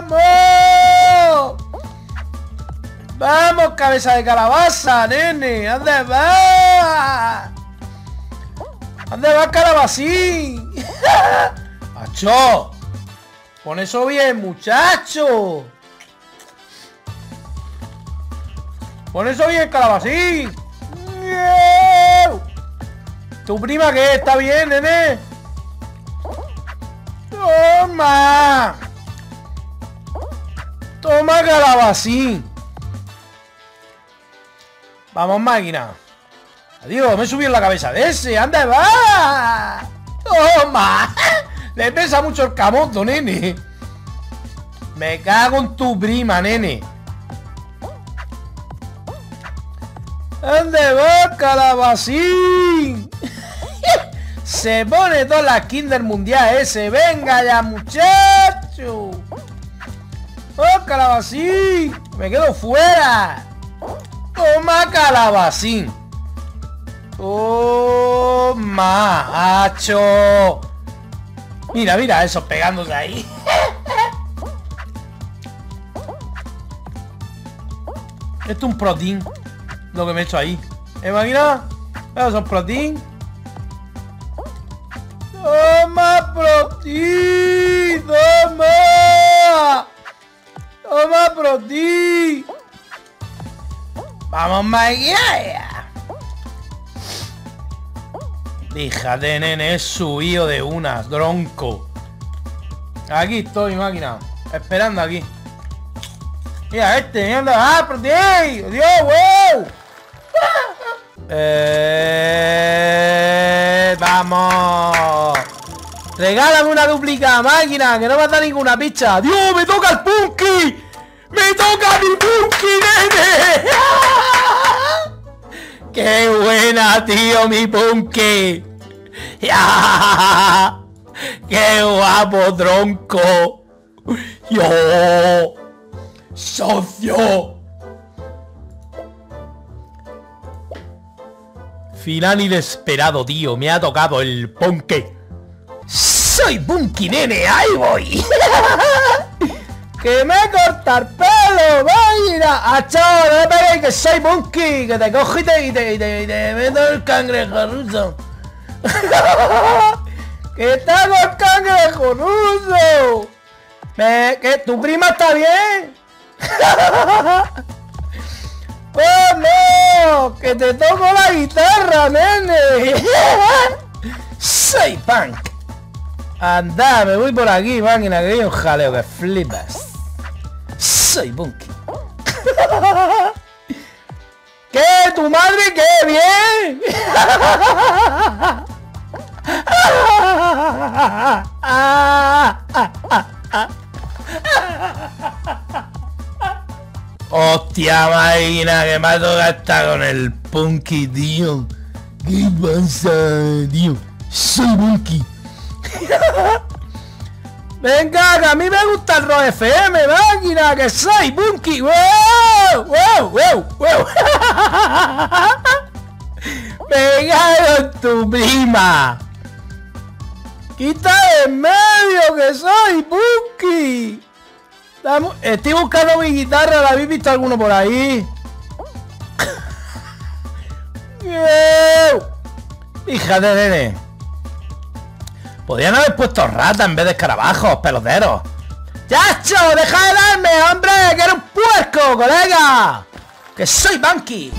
¡Vamos! ¡Vamos, cabeza de calabaza, nene! ¿Dónde va? ¿Dónde va calabacín? ¡Macho! Pon eso bien, muchacho. Pon eso bien, calabacín. ¿Tu prima qué? ¿Está bien, nene? ¡Toma! ¡Toma, calabacín! Vamos, máquina. Adiós, me subido en la cabeza de ese. ¡Anda, va! ¡Toma! Le pesa mucho el camoto, nene. Me cago en tu prima, nene. ¿Dónde va, calabacín? Se pone toda la skin del mundial ese. Venga ya, muchacho. ¡Oh, calabacín! ¡Me quedo fuera! ¡Toma, calabacín! ¡Toma, hacho! Mira, mira, esos pegándose ahí. Esto es un protein. Lo que me he hecho ahí. ¿Eh, máquina? Esos son protein. ¡Toma, protein! ¡Toma! ¡Toma, protein! ¡Vamos, máquina! Fíjate, nene, es subido de unas, dronco. Aquí estoy, máquina. Esperando aquí. Mira, este, mierda. ¡Ah, protein! ¡Dios, wow! Eh, ¡Vamos! Regálame una duplicada máquina, que no me dado ninguna picha. ¡Dios, me toca el Punky! ¡Me toca mi Punky, nene! ¡Qué buena, tío, mi Punky! ¡Qué guapo, tronco! ¡Yo! ¡Socio! Final inesperado, tío. Me ha tocado el Punky. ¡Soy Punky, nene! ¡Ahí voy! ¡Que me corta el pelo! ¡Vaya! ¡Acho! ¡No me peguéis que soy Punky! ¡Que te cojo y te, y te, y te, y te meto el cangrejo ruso! ¡Que con el cangrejo ruso! ¿Que tu prima está bien? ¡Vamos! ¡Que te toco la guitarra, nene! ¡Soy punk! Anda, me voy por aquí, máquina, que hay un jaleo que flipas. Soy Bunky. ¿Qué? ¿Tu madre qué? ¿Bien? Hostia máquina, que me ha tocado con el Punky, tío. ¿Qué pasa, tío? Soy Punky. Venga, que a mí me gusta el Rock FM, máquina, que soy Punky. ¡Wow! ¡Wow! ¡Wow! ¡Wow! Venga tu prima. Quita de medio, que soy Punky. Estoy buscando mi guitarra, ¿la habéis visto alguno por ahí? Fíjate, nene. Podrían haber puesto rata en vez de escarabajos, peloteros. ¡Chacho! ¡Deja de darme, hombre! ¡Que eres un puerco, colega! ¡Que soy Banky!